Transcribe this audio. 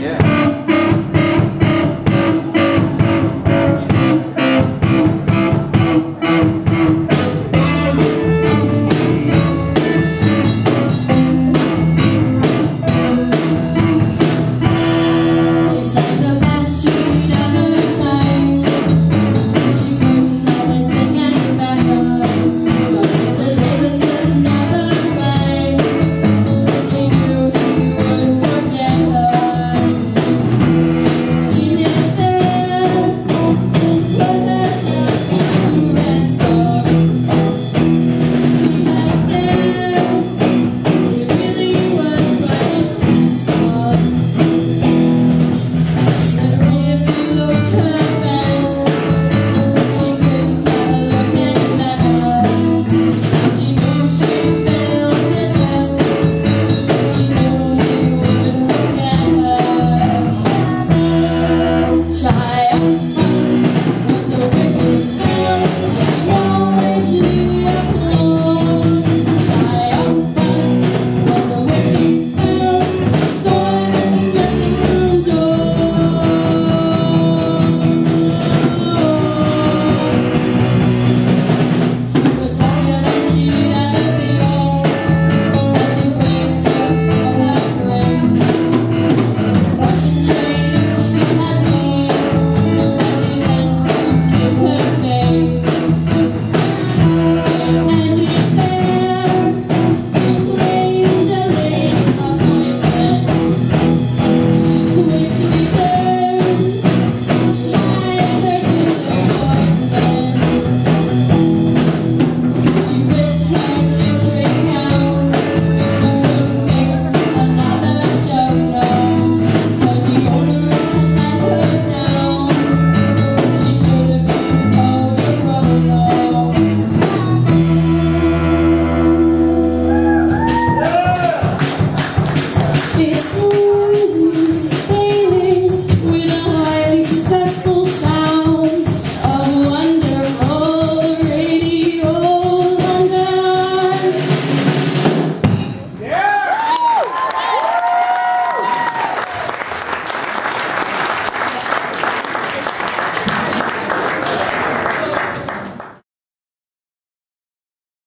Yeah.